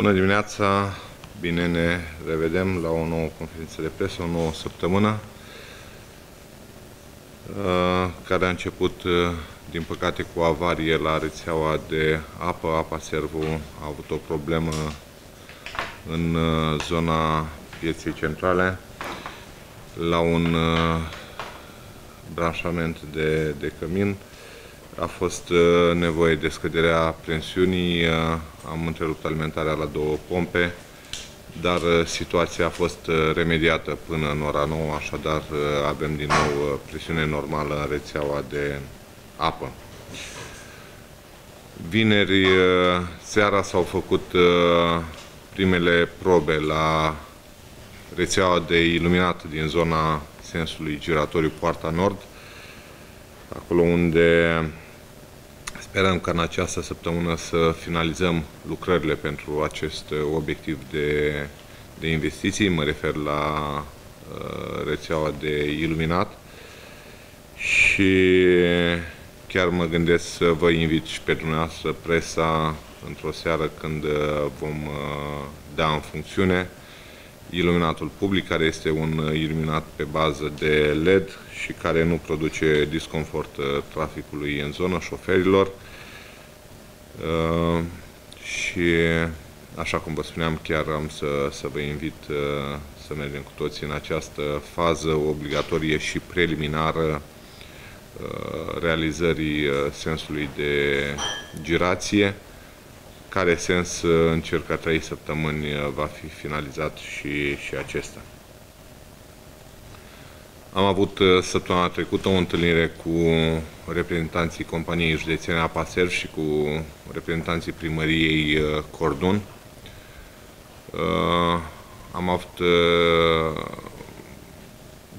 Bună dimineața! Bine ne revedem la o nouă conferință de presă, o nouă săptămână, uh, care a început, uh, din păcate, cu avarie la rețeaua de apă. Apa Servu a avut o problemă în uh, zona pieței centrale, la un branșament de, de cămin, a fost uh, nevoie de scăderea presiunii, uh, am întrerupt alimentarea la două pompe, dar uh, situația a fost remediată până în ora 9, așadar avem din nou presiune normală în rețeaua de apă. Vineri seara s-au făcut primele probe la rețeaua de iluminat din zona sensului giratoriu Poarta Nord, acolo unde Sperăm ca în această săptămână să finalizăm lucrările pentru acest obiectiv de, de investiții. Mă refer la uh, rețeaua de iluminat și chiar mă gândesc să vă invit și pe dumneavoastră presa într-o seară când uh, vom uh, da în funcțiune iluminatul public, care este un iluminat pe bază de LED și care nu produce disconfort uh, traficului în zonă, șoferilor. Uh, și așa cum vă spuneam, chiar am să, să vă invit uh, să mergem cu toții în această fază obligatorie și preliminară realizării sensului de girație, care sens în circa 3 săptămâni va fi finalizat și, și acesta. Am avut uh, săptămâna trecută o întâlnire cu reprezentanții companiei județene Apaser și cu reprezentanții primăriei uh, Cordun. Uh, am avut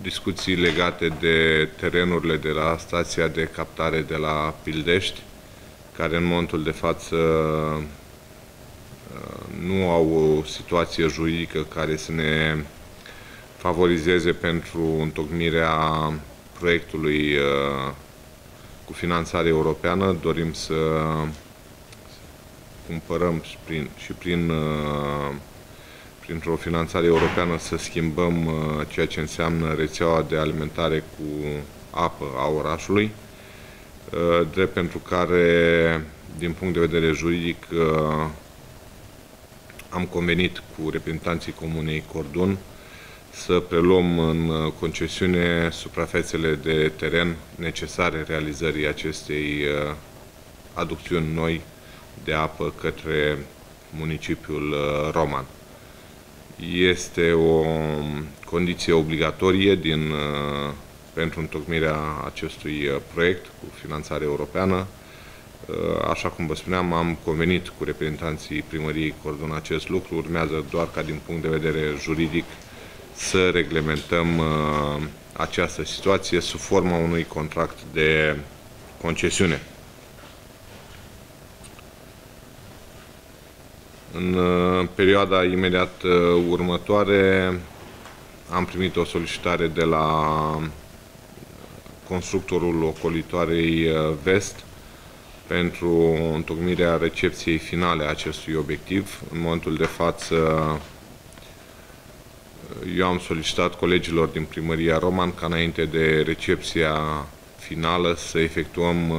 discuții legate de terenurile de la stația de captare de la Pildești, care în momentul de față nu au o situație juridică care să ne favorizeze pentru întocmirea proiectului uh, cu finanțare europeană. Dorim să cumpărăm și prin, și prin uh, printr-o finanțare europeană să schimbăm uh, ceea ce înseamnă rețeaua de alimentare cu apă a orașului, drept pentru care, din punct de vedere juridic, am convenit cu reprezentanții Comunei Cordon să preluăm în concesiune suprafețele de teren necesare realizării acestei uh, aducțiuni noi de apă către municipiul uh, Roman. Este o condiție obligatorie din, uh, pentru întocmirea acestui proiect cu finanțare europeană. Așa cum vă spuneam, am convenit cu reprezentanții primăriei Cordon acest lucru, urmează doar ca din punct de vedere juridic să reglementăm uh, această situație sub forma unui contract de concesiune. În uh, perioada imediat uh, următoare am primit o solicitare de la constructorul ocolitoarei Vest pentru întocmirea recepției finale a acestui obiectiv. În momentul de față eu am solicitat colegilor din primăria Roman ca înainte de recepția finală să efectuăm uh,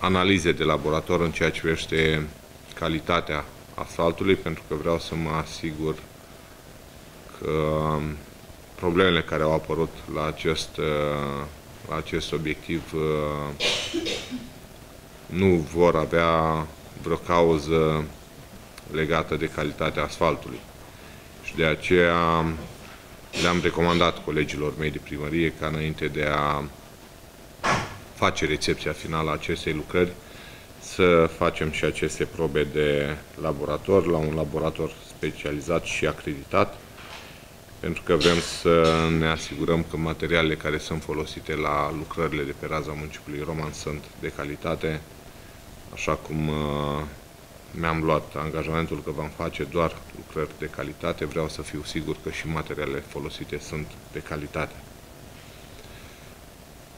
analize de laborator în ceea ce privește calitatea asfaltului, pentru că vreau să mă asigur că um, problemele care au apărut la acest, uh, la acest obiectiv uh, nu vor avea vreo cauză legată de calitatea asfaltului. Și de aceea le-am recomandat colegilor mei de primărie ca înainte de a face recepția finală a acestei lucrări să facem și aceste probe de laborator la un laborator specializat și acreditat pentru că vrem să ne asigurăm că materialele care sunt folosite la lucrările de pe raza municipiului Roman sunt de calitate, așa cum uh, mi-am luat angajamentul că vom face doar lucrări de calitate, vreau să fiu sigur că și materialele folosite sunt de calitate.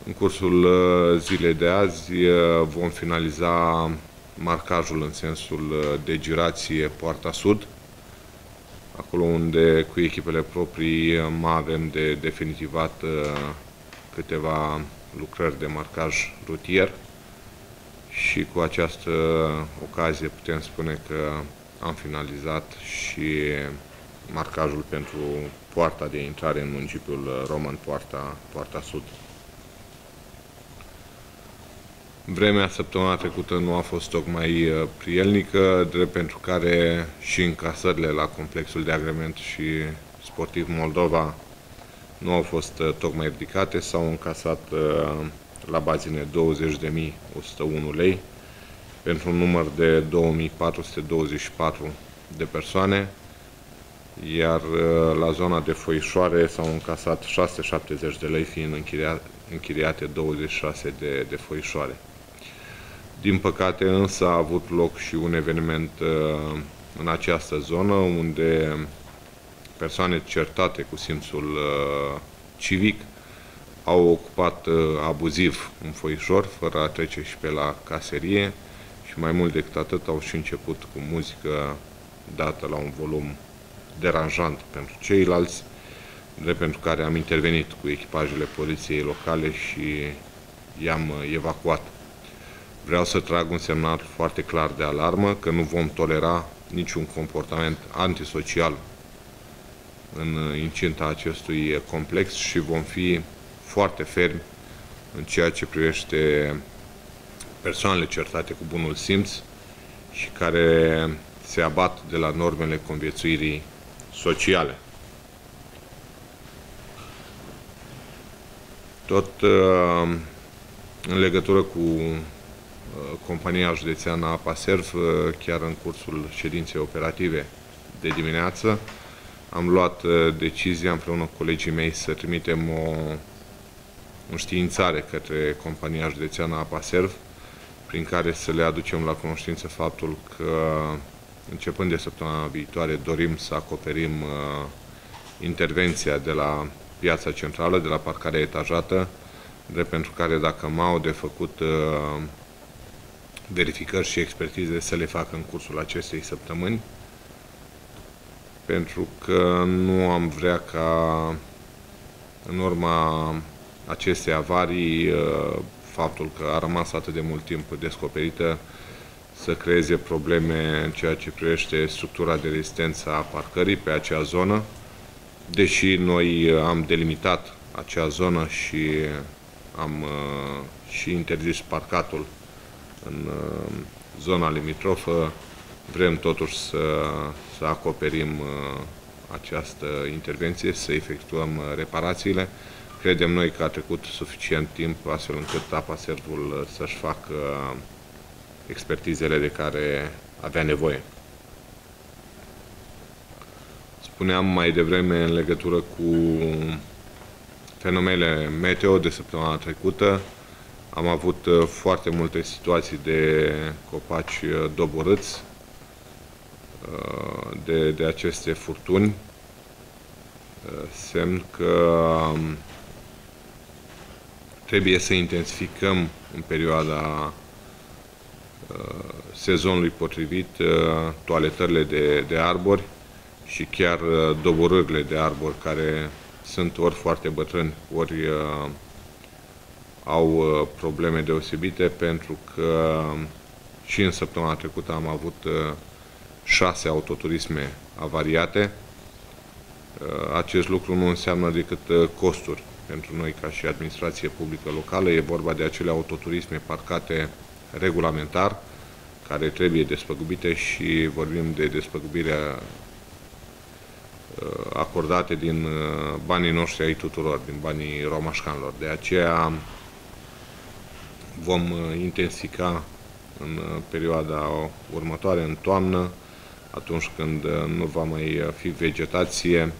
În cursul uh, zilei de azi uh, vom finaliza marcajul în sensul de girație Poarta Sud, acolo unde cu echipele proprii mai avem de definitivat câteva lucrări de marcaj rutier și cu această ocazie putem spune că am finalizat și marcajul pentru poarta de intrare în municipiul Roman, poarta, poarta Sud. Vremea săptămâna trecută nu a fost tocmai uh, prielnică, drept pentru care și încasările la complexul de agrement și sportiv Moldova nu au fost uh, tocmai ridicate, s-au încasat uh, la bazine 20.101 lei pentru un număr de 2424 de persoane, iar la zona de foișoare s-au încasat 670 de lei, fiind închiriate 26 de, de foișoare. Din păcate însă a avut loc și un eveniment uh, în această zonă unde persoane certate cu simțul uh, civic au ocupat uh, abuziv un foișor fără a trece și pe la caserie și mai mult decât atât au și început cu muzică dată la un volum deranjant pentru ceilalți, de pentru care am intervenit cu echipajele poliției locale și i-am evacuat. Vreau să trag un semnal foarte clar de alarmă că nu vom tolera niciun comportament antisocial în incinta acestui complex și vom fi foarte fermi în ceea ce privește persoanele certate cu bunul simț și care se abat de la normele conviețuirii sociale. Tot uh, în legătură cu Uh, compania județeană Apaserv, uh, chiar în cursul ședinței operative de dimineață, am luat uh, decizia împreună cu colegii mei să trimitem o înștiințare către compania județeană Apaserv, prin care să le aducem la cunoștință faptul că începând de săptămâna viitoare dorim să acoperim intervenția de la piața centrală, de la parcarea etajată, de pentru care dacă m-au de făcut verificări și expertize să le facă în cursul acestei săptămâni, pentru că nu am vrea ca în urma acestei avarii uh, faptul că a rămas atât de mult timp descoperită să creeze probleme în ceea ce privește structura de rezistență a parcării pe acea zonă, deși noi am delimitat acea zonă și am uh, și interzis parcatul în uh, zona limitrofă. Vrem totuși să, să acoperim uh, această intervenție, să efectuăm uh, reparațiile. Credem noi că a trecut suficient timp astfel încât apa servul să-și facă expertizele de care avea nevoie. Spuneam mai devreme în legătură cu fenomenele meteo de săptămâna trecută, am avut uh, foarte multe situații de copaci uh, doborâți, uh, de, de aceste furtuni, semn că um, trebuie să intensificăm în perioada sezonului potrivit toaletările de, de arbori și chiar doborârile de arbori care sunt ori foarte bătrâni, ori au uh, probleme deosebite pentru că um, și în săptămâna trecută am avut uh, șase autoturisme avariate. Uh, acest lucru nu înseamnă decât costuri pentru noi ca și administrație publică locală. E vorba de acele autoturisme parcate regulamentar, care trebuie despăgubite și vorbim de despăgubirea acordate din banii noștri ai tuturor, din banii romașcanilor. De aceea vom uh, intensifica în uh, perioada următoare, în toamnă, atunci când uh, nu va mai fi vegetație,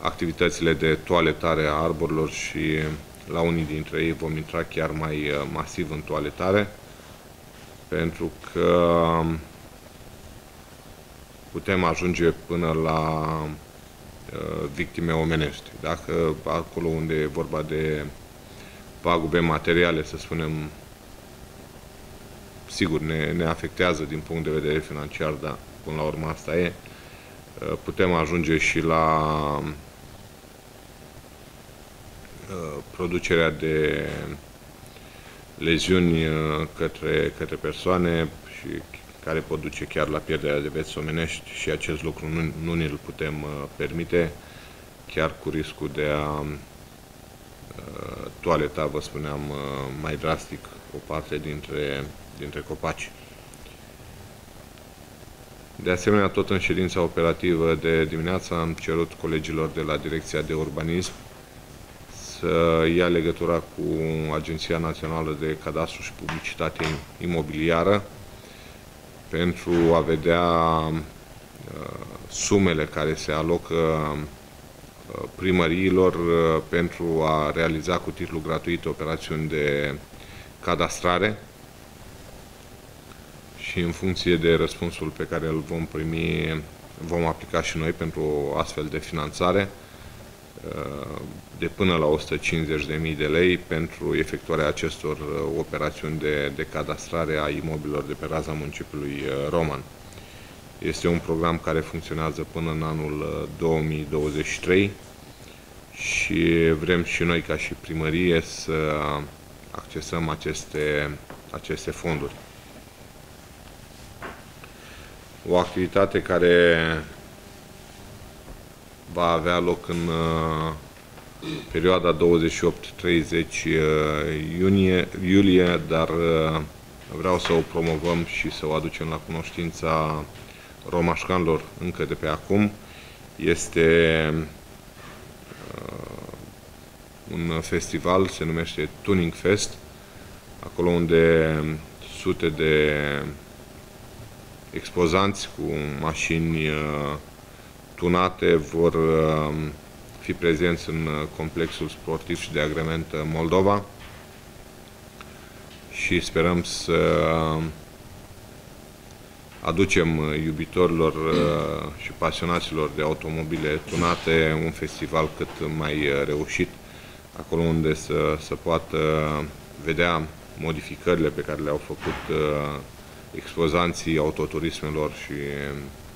activitățile de toaletare a arborilor și la unii dintre ei vom intra chiar mai masiv în toaletare, pentru că um, putem ajunge până la victime omenești. Dacă acolo unde e vorba de pagube materiale, să spunem, sigur, ne, ne afectează din punct de vedere financiar, dar până la urmă asta e. Uh, putem ajunge și la producerea de leziuni către, către persoane și care pot duce chiar la pierderea de vieți omenești și acest lucru nu, nu ne-l putem permite, chiar cu riscul de a toaleta, vă spuneam, mai drastic o parte dintre, dintre copaci. De asemenea, tot în ședința operativă de dimineață am cerut colegilor de la Direcția de Urbanism să ia legătura cu Agenția Națională de Cadastru și Publicitate Imobiliară pentru a vedea uh, sumele care se alocă uh, primăriilor uh, pentru a realiza cu titlu gratuit operațiuni de cadastrare și în funcție de răspunsul pe care îl vom primi, vom aplica și noi pentru o astfel de finanțare uh, de până la 150.000 de lei pentru efectuarea acestor uh, operațiuni de, de cadastrare a imobilor de pe raza municipiului uh, Roman. Este un program care funcționează până în anul 2023 și vrem și noi ca și primărie să accesăm aceste, aceste fonduri. O activitate care va avea loc în uh, perioada 28-30 uh, iunie, iulie, dar uh, vreau să o promovăm și să o aducem la cunoștința romașcanilor încă de pe acum. Este un festival, se numește Tuning Fest, acolo unde sute de expozanți cu mașini uh, tunate vor uh, fi prezenți în complexul sportiv și de agrement Moldova și sperăm să aducem iubitorilor uh, și pasionaților de automobile tunate un festival cât mai reușit acolo unde să, să poată vedea modificările pe care le-au făcut uh, expozanții autoturismelor și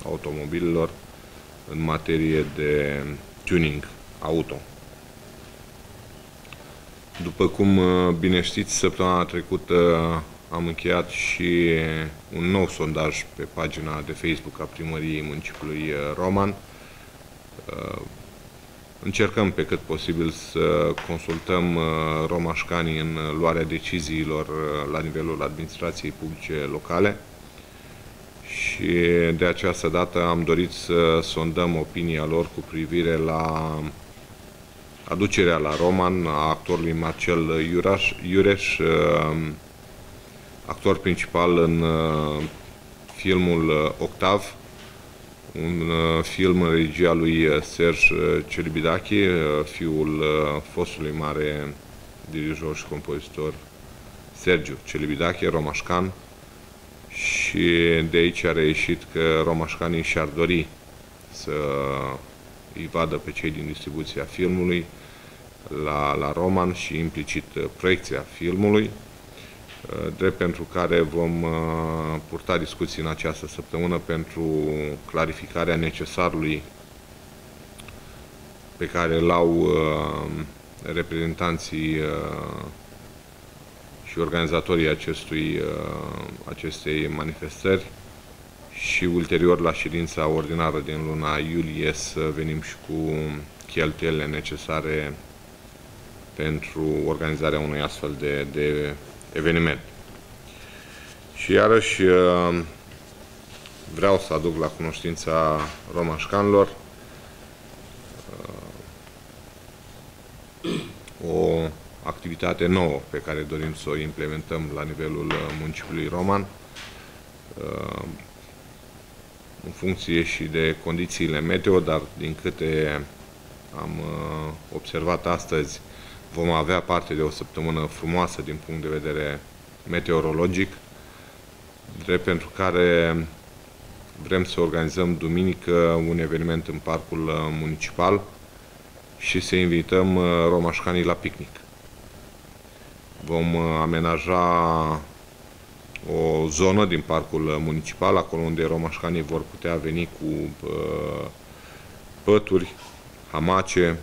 automobilelor în materie de tuning auto. După cum uh, bine știți, săptămâna trecută am încheiat și un nou sondaj pe pagina de Facebook a primăriei municipiului uh, Roman. Încercăm pe cât posibil să consultăm uh, romașcanii în luarea deciziilor uh, la nivelul administrației publice locale. Și de această dată am dorit să sondăm opinia lor cu privire la aducerea la Roman a actorului Marcel Iuraș, Iureș, uh, actor principal în filmul Octav, un uh, film în regia lui uh, Serge uh, Celibidache, fiul fostului mare dirijor și compozitor Sergiu Celibidache, romașcan, și de aici a reieșit că romașcanii și-ar dori să îi vadă pe cei din distribuția filmului la, la Roman și implicit proiecția filmului. Uh, drept pentru care vom uh, purta discuții în această săptămână pentru clarificarea necesarului pe care îl au uh, reprezentanții și organizatorii acestui, acestei manifestări și ulterior la ședința ordinară din luna iulie să venim și cu cheltuielile necesare pentru organizarea unui astfel de, de eveniment. Și iarăși uh, vreau să aduc la cunoștința romașcanilor uh, o activitate nouă pe care dorim să o implementăm la nivelul uh, municipiului Roman în funcție și de condițiile meteo, dar din câte am observat astăzi, vom avea parte de o săptămână frumoasă din punct de vedere meteorologic, drept pentru care vrem să organizăm duminică un eveniment în parcul uh, municipal și să invităm uh, romașcanii la picnic. Vom uh, amenaja o zonă din parcul municipal, acolo unde romașcanii vor putea veni cu uh, pături, hamace,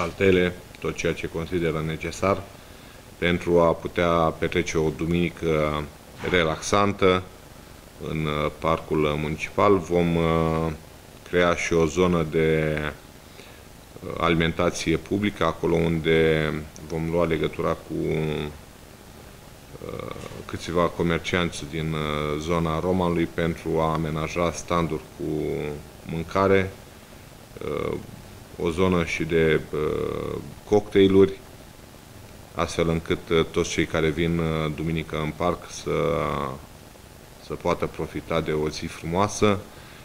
saltele, tot ceea ce consideră necesar pentru a putea petrece o duminică relaxantă în uh, parcul municipal. Vom uh, crea și o zonă de uh, alimentație publică, acolo unde vom lua legătura cu câțiva comercianți din zona Romanului pentru a amenaja standuri cu mâncare, o zonă și de cocktailuri, astfel încât uh, toți cei care vin uh, duminică în parc să, să poată profita de o zi frumoasă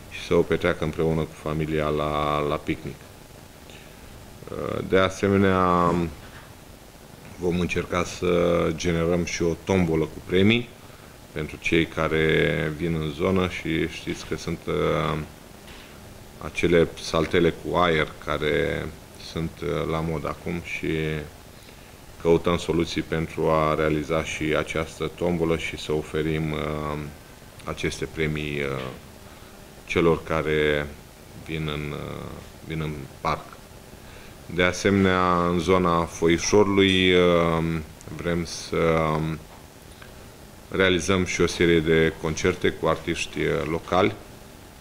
și să o petreacă împreună cu familia la, la picnic. Uh, de asemenea, vom încerca să generăm și o tombolă cu premii pentru cei care vin în zonă și știți că sunt acele saltele cu aer care sunt la mod acum și căutăm soluții pentru a realiza și această tombolă și să oferim uh, aceste premii uh, celor care vin în, uh, vin în parc. De asemenea, în zona Foișorului uh, vrem să um, realizăm și o serie de concerte cu artiști uh, locali,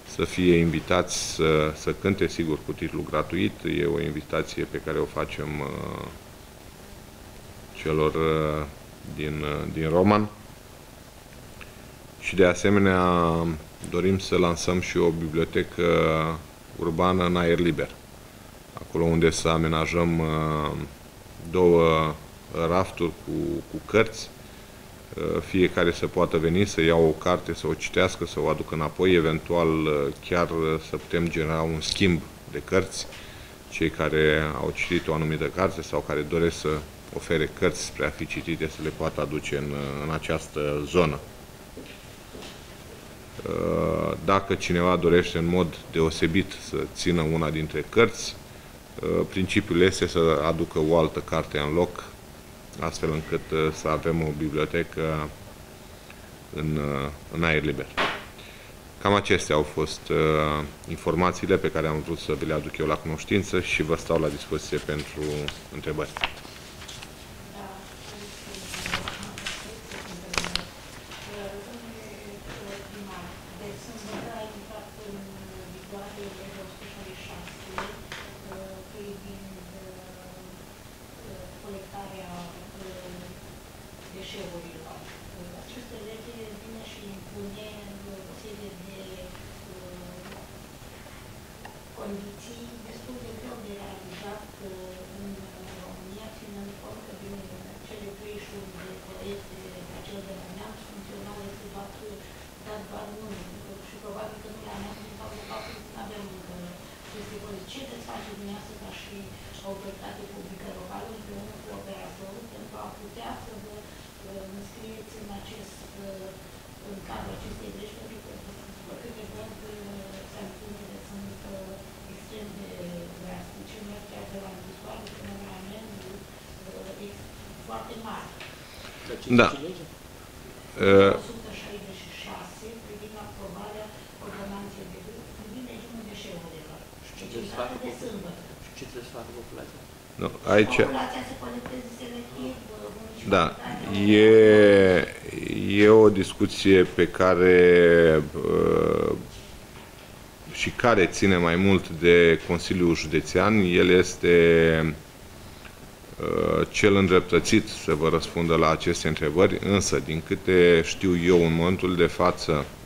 să fie invitați să, să cânte, sigur, cu titlu gratuit. E o invitație pe care o facem uh, celor uh, din, uh, din Roman. Și de asemenea dorim să lansăm și o bibliotecă urbană în aer liber. Acolo unde să amenajăm uh, două rafturi cu, cu cărți, fiecare să poată veni să ia o carte, să o citească, să o aducă înapoi, eventual chiar să putem genera un schimb de cărți, cei care au citit o anumită carte sau care doresc să ofere cărți spre a fi citite să le poată aduce în, în această zonă. Uh, dacă cineva dorește în mod deosebit să țină una dintre cărți, uh, principiul este să aducă o altă carte în loc, astfel încât uh, să avem o bibliotecă în, în aer liber. Cam acestea au fost uh, informațiile pe care am vrut să vi le aduc eu la cunoștință și vă stau la dispoziție pentru întrebări. deșeurilor. Aceste lege vine și impune o serie de uh, condiții destul de greu de realizat uh, în România, ținând cont că din cele 31 de proiecte de acel de la neamț, funcțional este dat, dat doar unul. Și probabil că nu la neamț, din cauza faptului că nu avem încă aceste condiții. Ce veți face dumneavoastră ca și autoritate publică locală împreună cu operatorul pentru a putea să vă înscrieți în acest, în cadrul acestei legi, pentru că, după câte văd, sancțiunile sunt extrem de drastice, merg chiar de la închisoare până la amenzi foarte mari. Da. Uh, 166 privind aprobarea ordonanței de privind regimul deșeurilor. Deci, în dată de sâmbătă. Și ce trebuie să facă populația? Nu, aici... Populația se colecteze selectiv, Da, e, e o discuție pe care uh, și care ține mai mult de Consiliul Județean. El este uh, cel îndreptățit să vă răspundă la aceste întrebări, însă, din câte știu eu, în momentul de față, uh,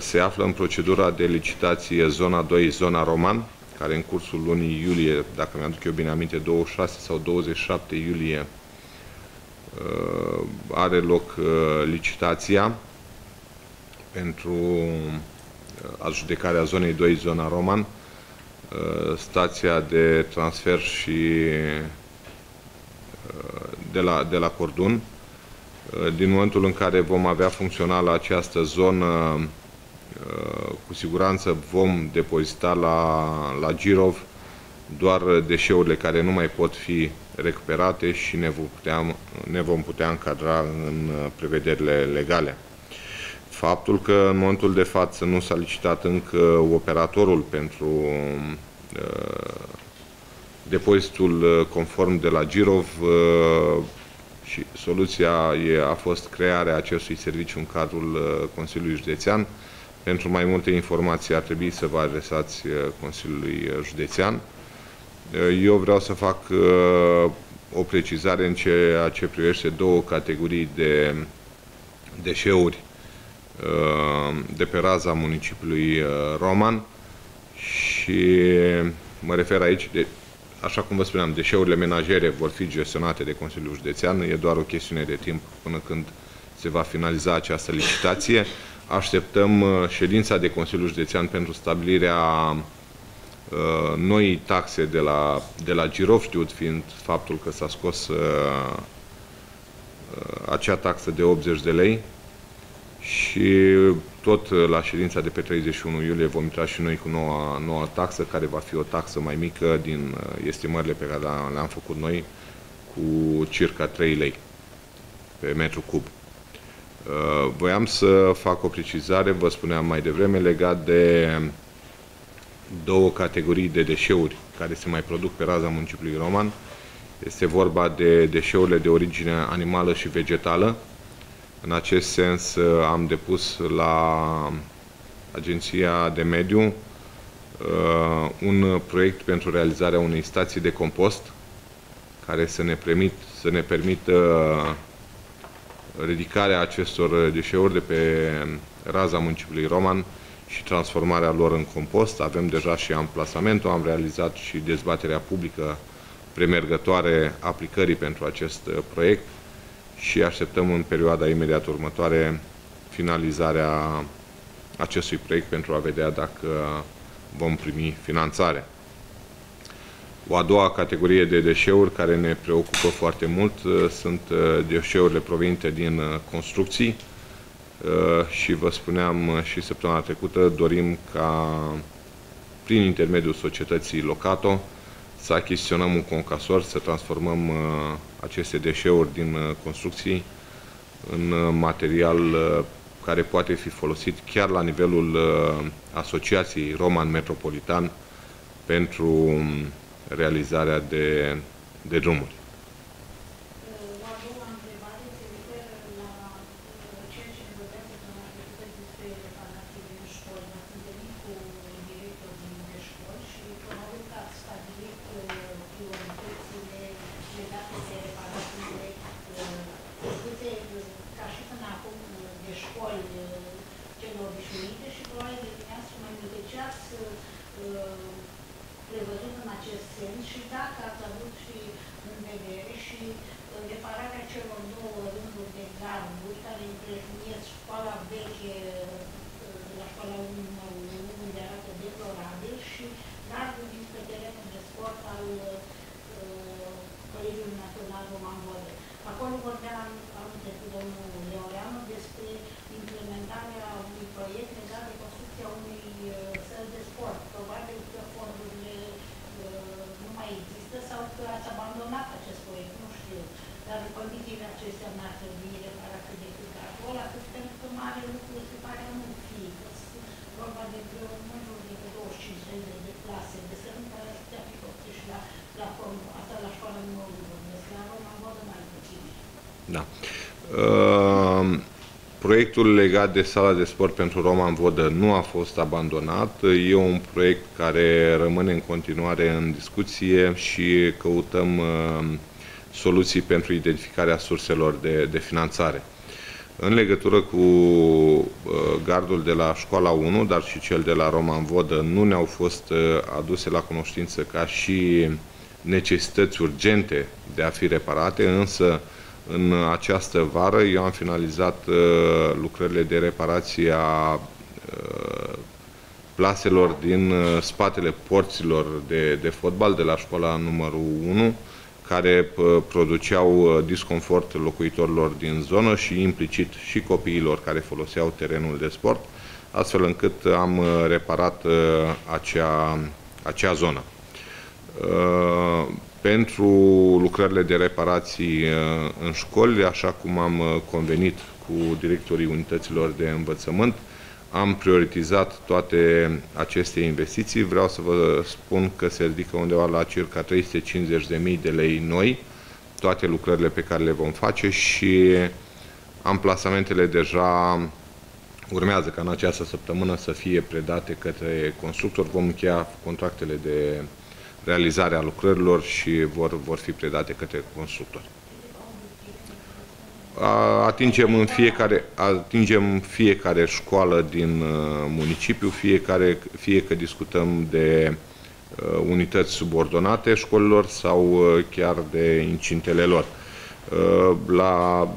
se află în procedura de licitație zona 2, zona Roman, care în cursul lunii iulie, dacă mi-aduc eu bine aminte, 26 sau 27 iulie, Uh, are loc uh, licitația pentru uh, adjudecarea zonei 2, zona Roman, stația de transfer și de la, de la Cordun. Din momentul în care vom avea funcțională această zonă, cu siguranță vom depozita la, la Girov doar deșeurile care nu mai pot fi recuperate și ne vom putea, ne vom putea încadra în prevederile legale. Faptul că în momentul de față nu s-a licitat încă operatorul pentru uh, depozitul uh, conform de la Girov uh, și soluția e, a fost crearea acestui serviciu în cadrul uh, Consiliului Județean. Pentru mai multe informații ar trebui să vă adresați Consiliului Județean. Eu vreau să fac o precizare în ceea ce privește două categorii de deșeuri de pe raza municipiului Roman și mă refer aici de așa cum vă spuneam, deșeurile menajere vor fi gestionate de Consiliul Județean, e doar o chestiune de timp până când se va finaliza această licitație. Așteptăm uh, ședința de Consiliul Județean pentru stabilirea uh, noii taxe de la, de la Girov, știut fiind faptul că s-a scos uh, uh, acea taxă de 80 de lei și tot la ședința de pe 31 iulie vom intra și noi cu noua, noua taxă, care va fi o taxă mai mică din uh, estimările pe care le-am făcut noi, cu circa 3 lei pe metru cub. Uh, voiam să fac o precizare, vă spuneam mai devreme, legat de două categorii de deșeuri care se mai produc pe raza municipiului Roman. Este vorba de deșeurile de origine animală și vegetală, în acest sens uh, am depus la Agenția de Mediu uh, un proiect pentru realizarea unei stații de compost care să ne, permit, să ne permită ridicarea acestor deșeuri de pe raza municipiului Roman și transformarea lor în compost. Avem deja și amplasamentul, am realizat și dezbaterea publică premergătoare aplicării pentru acest proiect și așteptăm în perioada imediat următoare finalizarea acestui proiect pentru a vedea dacă vom primi finanțare. O a doua categorie de deșeuri care ne preocupă foarte mult uh, sunt uh, deșeurile provenite din uh, construcții și vă spuneam și săptămâna trecută, dorim ca prin intermediul societății Locato să achiziționăm un concasor, să transformăm uh, aceste deșeuri din uh, construcții în uh, material care poate fi folosit chiar la nivelul Asociației Roman Metropolitan pentru um, realizarea de, de drumuri. prevăzut în acest sens și dacă ați avut și în vedere și repararea celor două rânduri de garduri care împrejmuiesc școala veche de la școala 1 numărul 1, unde arată deplorabil și gardul din pe terenul de sport al uh, Colegiului Național Roman Vodă. Acolo vorbeam anul trecut domnul Leoreanu despre implementarea unui proiect legat de construcția unui uh, săl de sport. Probabil că fondurile uh, nu mai există sau că ați abandonat acest proiect, nu știu. Dar în condițiile acestea n-ar trebui reparat cât de cât acolo, atât pentru că mare lucru se pare nu fi. Că vorba de vreo în jur de 25 de clase de săl care ar putea fi făcute și la, la asta la școala numărul 1, la Roma, mai puțin. Da. Uh, proiectul legat de sala de sport pentru Roman Vodă nu a fost abandonat. E un proiect care rămâne în continuare în discuție și căutăm uh, soluții pentru identificarea surselor de, de finanțare. În legătură cu uh, gardul de la școala 1, dar și cel de la Roman Vodă, nu ne-au fost uh, aduse la cunoștință ca și necesități urgente de a fi reparate, însă în această vară eu am finalizat uh, lucrările de reparație a uh, plaselor din uh, spatele porților de, de fotbal de la școala numărul 1, care produceau disconfort locuitorilor din zonă și implicit și copiilor care foloseau terenul de sport, astfel încât am reparat acea, acea zonă. Pentru lucrările de reparații în școli, așa cum am convenit cu directorii unităților de învățământ, am prioritizat toate aceste investiții. Vreau să vă spun că se ridică undeva la circa 350.000 de lei noi, toate lucrările pe care le vom face și amplasamentele deja urmează ca în această săptămână să fie predate către constructor. Vom încheia contractele de realizare a lucrărilor și vor, vor fi predate către constructori atingem în fiecare, atingem fiecare școală din uh, municipiu, fiecare, fie că discutăm de uh, unități subordonate școlilor sau uh, chiar de incintele lor. La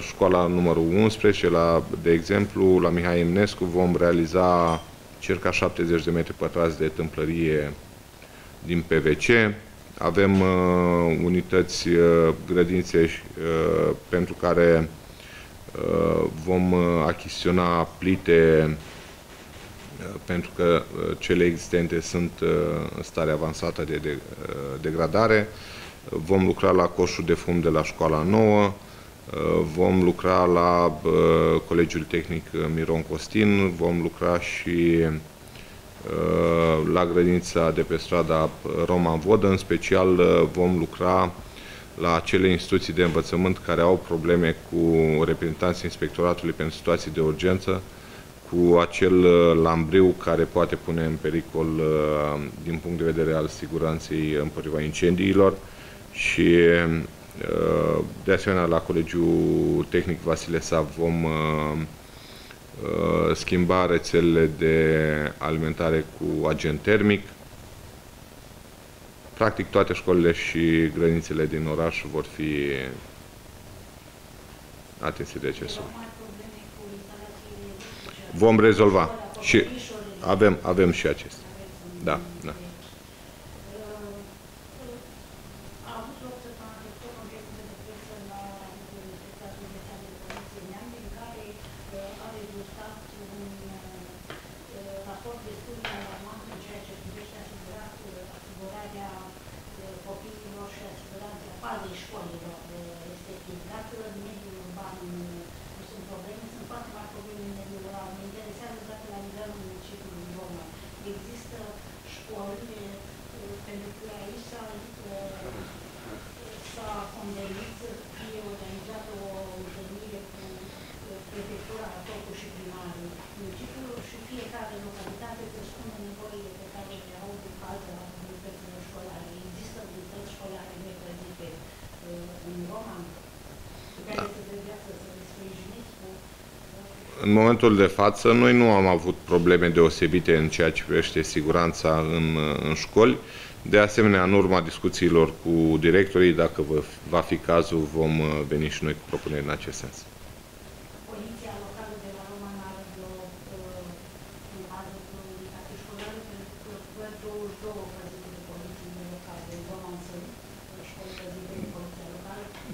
școala numărul 11, la, de exemplu, la Mihai Emnescu, vom realiza circa 70 de metri pătrați de tâmplărie din PVC, avem uh, unități uh, grădințe uh, pentru care uh, vom uh, achiziționa plite uh, pentru că uh, cele existente sunt uh, în stare avansată de, de uh, degradare. Vom lucra la coșul de fum de la școala nouă, uh, vom lucra la uh, Colegiul Tehnic Miron Costin, vom lucra și Uh, la grădinița de pe strada Roman Vodă. În special uh, vom lucra la acele instituții de învățământ care au probleme cu reprezentanții inspectoratului pentru situații de urgență, cu acel uh, lambriu care poate pune în pericol din punct de vedere al siguranței împotriva incendiilor și de asemenea la Colegiul Tehnic Vasile Sav vom Uh, schimba rețelele de alimentare cu agent termic. Practic toate școlile și grădinițele din oraș vor fi atinse de acest Vom rezolva și avem, avem și acestea. Da, da. Momentul de față, noi nu am avut probleme deosebite în ceea ce privește siguranța în, în școli. De asemenea, în urma discuțiilor cu directorii, dacă va fi cazul, vom uh, veni și noi cu propuneri în acest sens.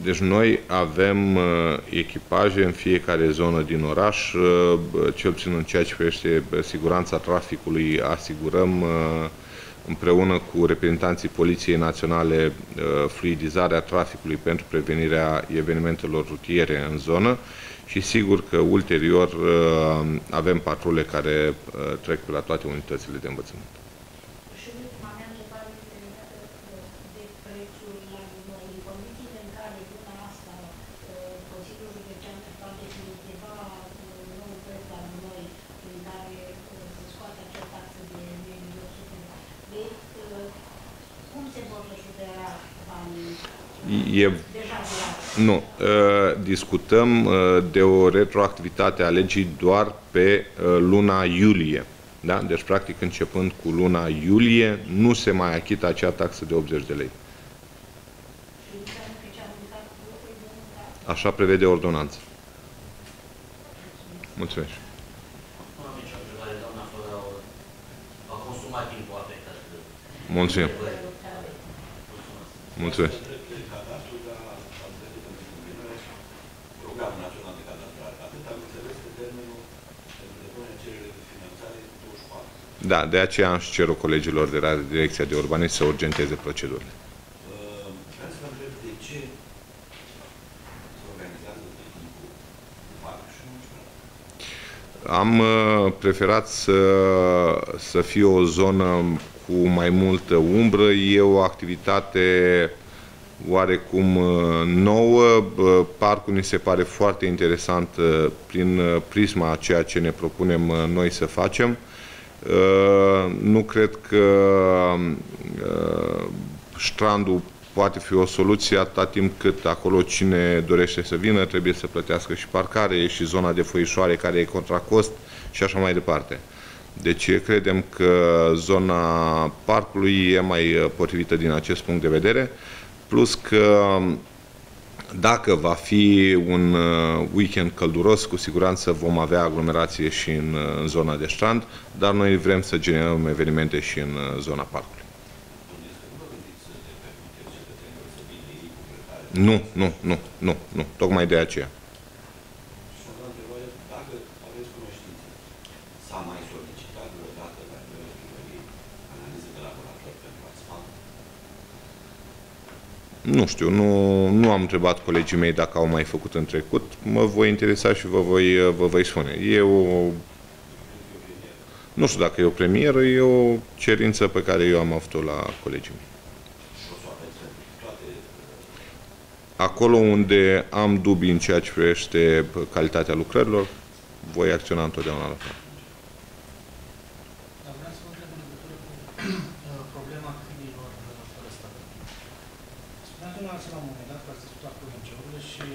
Deci noi avem uh, echipaje în fiecare zonă din oraș, uh, cel puțin în ceea ce privește uh, siguranța traficului, asigurăm uh, împreună cu reprezentanții Poliției Naționale uh, fluidizarea traficului pentru prevenirea evenimentelor rutiere în zonă și sigur că ulterior uh, avem patrule care trec pe la toate unitățile de învățământ. E, nu. Uh, discutăm uh, de o retroactivitate a legii doar pe uh, luna iulie. Da? Deci, practic, începând cu luna iulie, nu se mai achită acea taxă de 80 de lei. Așa prevede ordonanța. Mulțumesc. Mulțumesc. Mulțumesc. Da, de aceea am și cerut colegilor de la Direcția de Urbanism să urgenteze procedurile. Am uh, preferat să, să fie o zonă cu mai multă umbră. E o activitate oarecum uh, nouă. Parcul mi se pare foarte interesant uh, prin prisma a ceea ce ne propunem noi să facem. Nu cred că strandul poate fi o soluție atâta timp cât acolo cine dorește să vină trebuie să plătească și parcare și zona de foișoare care e contra cost și așa mai departe. Deci credem că zona parcului e mai potrivită din acest punct de vedere, plus că dacă va fi un uh, weekend călduros, cu siguranță vom avea aglomerație și în, uh, în zona de strand, dar noi vrem să generăm evenimente și în uh, zona parcului. Nu, nu, nu, nu, nu, tocmai de aceea. Și o întrebare, dacă aveți cunoștință, s-a mai solicitat vreodată la nivelul primăriei analize de laborator pentru asfalt? Nu știu, nu, nu am întrebat colegii mei dacă au mai făcut în trecut. Mă voi interesa și vă voi, vă voi spune. E o... Nu știu dacă e o premieră, e o cerință pe care eu am avut-o la colegii mei. Acolo unde am dubii în ceea ce privește calitatea lucrărilor, voi acționa întotdeauna la fel. Dar vreau să vă întreb în legătură cu uh, problema câinilor fără stăpân. Spuneați dumneavoastră la un moment dat că ați discutat cu ONG-urile și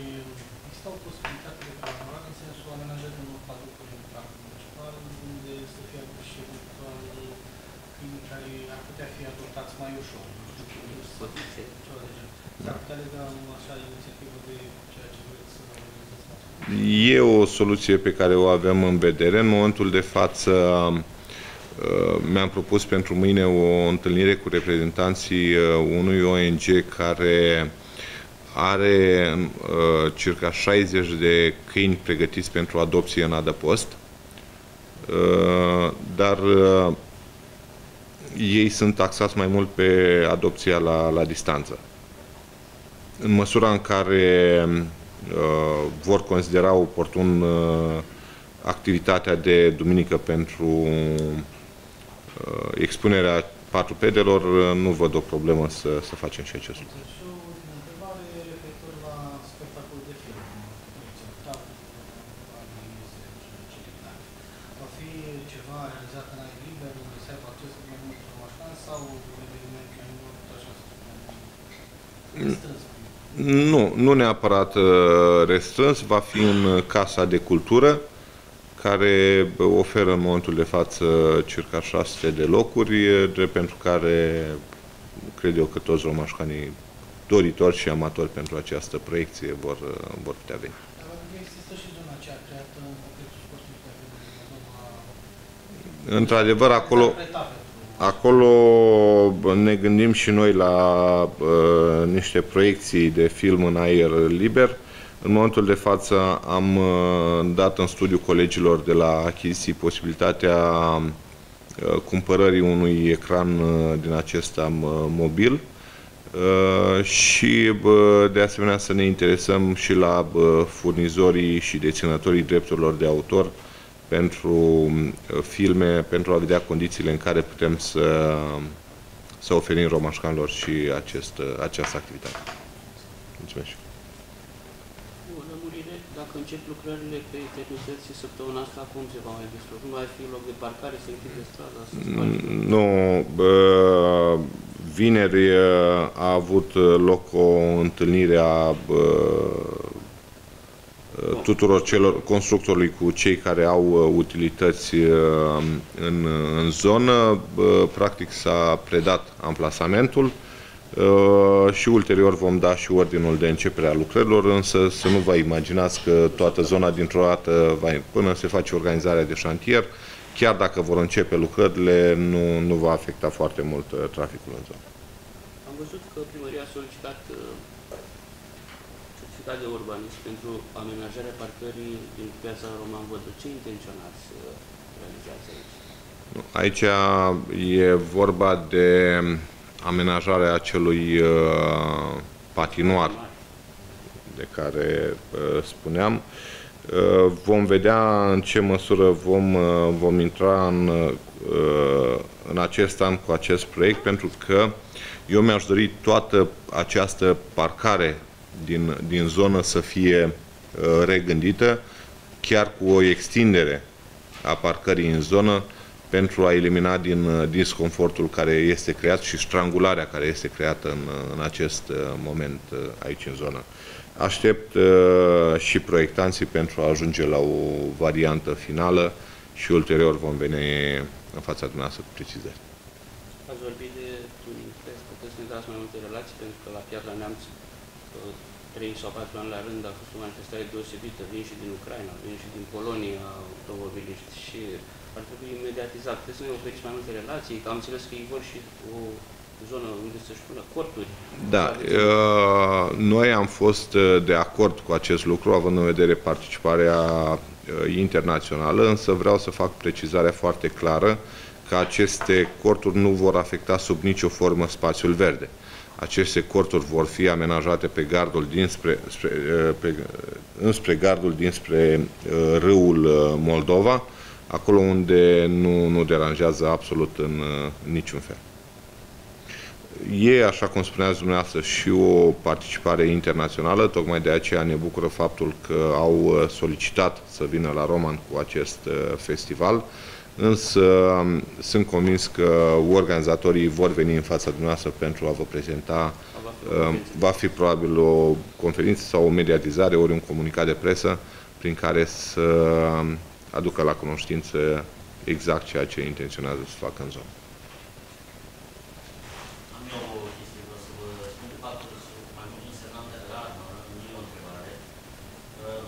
există o posibilitate de colaborare în sensul amenajării unor padocuri în parcul municipal, unde să fie adus și eventual câini care ar putea fi adoptați mai ușor. Nu știu, ceva de genul. S-ar putea lega așa inițiativă de ceea ce vreți să organizați? E o soluție pe care o avem în vedere. În momentul de față uh, mi-am propus pentru mâine o întâlnire cu reprezentanții uh, unui ONG care are uh, circa 60 de câini pregătiți pentru adopție în adăpost, uh, dar uh, ei sunt taxați mai mult pe adopția la, la distanță în măsura în care uh, vor considera oportun uh, activitatea de duminică pentru uh, expunerea patropedelor, uh, nu văd o problemă să, să facem și acest lucru. Și o întrebare referitor la spectacolul de film. Va fi ceva realizat în aer liber, unde se aibă acces mai mult romașcan sau eveniment mai mult, așa să spunem, strâns? Nu, nu neapărat uh, restrâns, va fi în Casa de Cultură, care oferă în momentul de față circa 600 de locuri, de pentru care cred eu că toți romașcanii doritori și amatori pentru această proiecție vor, uh, vor putea veni. Există și zona aceea creată în complexul sportiv de zona Într-adevăr, acolo, Acolo ne gândim și noi la uh, niște proiecții de film în aer liber. În momentul de față am uh, dat în studiu colegilor de la achiziții posibilitatea uh, cumpărării unui ecran uh, din acesta uh, mobil uh, și uh, de asemenea să ne interesăm și la uh, furnizorii și deținătorii drepturilor de autor pentru uh, filme, pentru a vedea condițiile în care putem să, să oferim romașcanilor și acest, uh, această activitate. Mulțumesc. O lămurire, dacă încep lucrările pe eternități săptămâna asta, cum se va mai desfășura? Nu mai fi loc de parcare, se închide strada? Se nu, bă, vineri uh, a avut loc o întâlnire a bă, tuturor celor constructorului cu cei care au uh, utilități uh, în, în zonă. Practic s-a predat amplasamentul uh, și ulterior vom da și ordinul de începere a lucrărilor, însă să nu vă imaginați că toată zona dintr-o dată, va, până se face organizarea de șantier, chiar dacă vor începe lucrările, nu, nu va afecta foarte mult traficul în zonă. Am văzut că primăria a solicitat certificat de urbanism pentru amenajarea parcării din piața Roman Vădă. Ce intenționați să realizați aici? Aici e vorba de amenajarea acelui uh, patinoar de care uh, spuneam. Uh, Vom vedea în ce măsură vom, uh, vom intra în, uh, în acest an cu acest proiect, pentru că eu mi-aș dori toată această parcare din, din zonă să fie uh, regândită, chiar cu o extindere a parcării în zonă, pentru a elimina din uh, disconfortul care este creat și strangularea care este creată în, uh, în acest uh, moment uh, aici în zonă. Aștept uh, și proiectanții pentru a ajunge la o variantă finală și ulterior vom veni în fața dumneavoastră cu precizări. Ați vorbit de test, puteți să ne dați mai multe relații, pentru că la Piatra Neamț, uh, trei sau patru ani la rând, a fost o manifestare deosebită. Vin și din Ucraina, vin și din Polonia automobiliști și ar trebui mediatizat. Puteți să ne oferiți mai multe relații, că am înțeles că ei vor și o zonă unde să-și pună corturi. Da, uh, noi am fost uh, de acord cu acest lucru, având în vedere participarea uh, internațională, însă vreau să fac precizarea foarte clară că aceste corturi nu vor afecta sub nicio formă spațiul verde. Aceste corturi vor fi amenajate pe gardul dinspre, spre, pe, înspre gardul dinspre râul Moldova, acolo unde nu, nu deranjează absolut în, în niciun fel. E, așa cum spuneați dumneavoastră, și o participare internațională, tocmai de aceea ne bucură faptul că au solicitat să vină la Roman cu acest festival, însă sunt convins că organizatorii vor veni în fața dumneavoastră pentru a vă prezenta, va fi probabil o conferință sau o mediatizare, ori un comunicat de presă prin care să aducă la cunoștință exact ceea ce intenționează să facă în zonă. Am eu o chestie, vreau să vă spun de faptul că sunt mai mulți însemnante de alarmă, nu e o întrebare.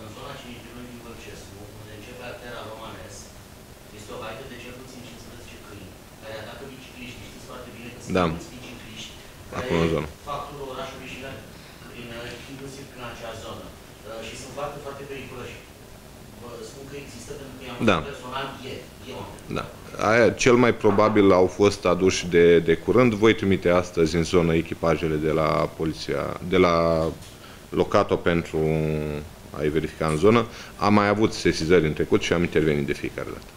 În zona cimitirului din Vâlcescu, unde începe artera Romanes, este o haită de cel puțin 15 câini, care atacă bicicliști, știți foarte bine că sunt Da. mulți bicicliști, Acolo în zonă. fac turul orașului și merg prin, inclusiv prin acea zonă. Uh, Și sunt foarte, foarte periculoși. Vă spun că există pentru că i-am Da. văzut personal ieri. E o Da. Aia, cel mai probabil au fost aduși de, de curând. Voi trimite astăzi în zonă echipajele de la poliția, de la Locato pentru a-i verifica în zonă. Am mai avut sesizări în trecut și am intervenit de fiecare dată.